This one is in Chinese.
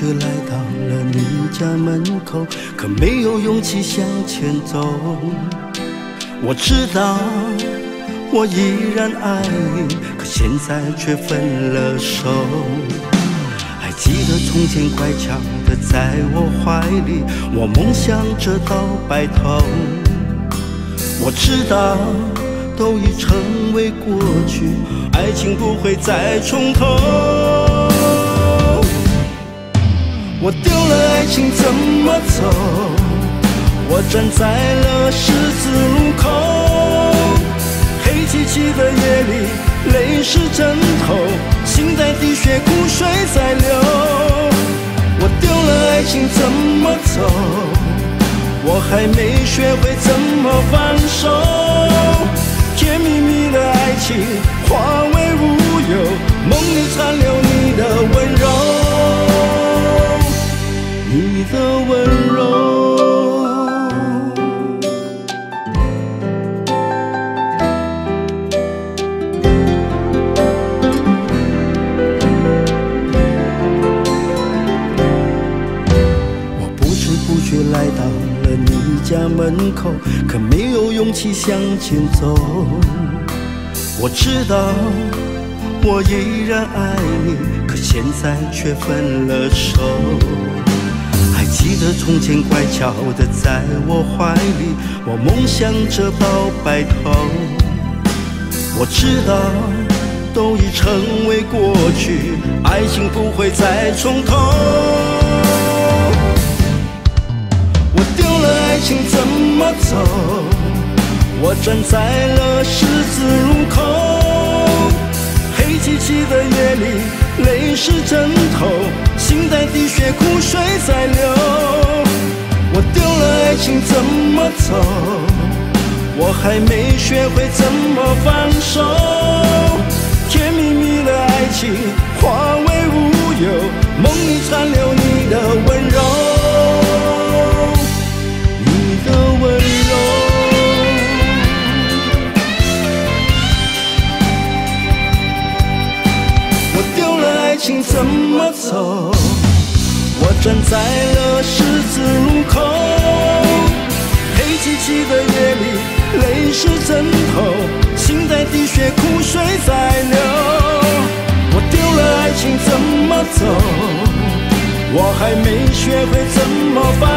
觉来到了你家门口，可没有勇气向前走。我知道我依然爱你，可现在却分了手。还记得从前乖巧的在我怀里，我梦想着到白头。我知道都已成为过去，爱情不会再重头。我丢了爱情怎么走？我站在了十字路口，黑漆漆的夜里，泪湿枕头，心在滴血，苦水在流。我丢了爱情怎么走？我还没学会怎么放家门口，可没有勇气向前走。我知道我依然爱你，可现在却分了手。还记得从前乖巧的在我怀里，我梦想着到白头。我知道都已成为过去，爱情不会再重头。情怎么走？我站在了十字路口，黑漆漆的夜里，泪湿枕头，心在滴血，苦水在流。我丢了爱情怎么走？我还没学会怎么放手。甜蜜蜜的爱情情怎么走？我站在了十字路口，黑漆漆的夜里，泪湿枕头，心在滴血，苦水在流。我丢了爱情怎么走？我还没学会怎么放。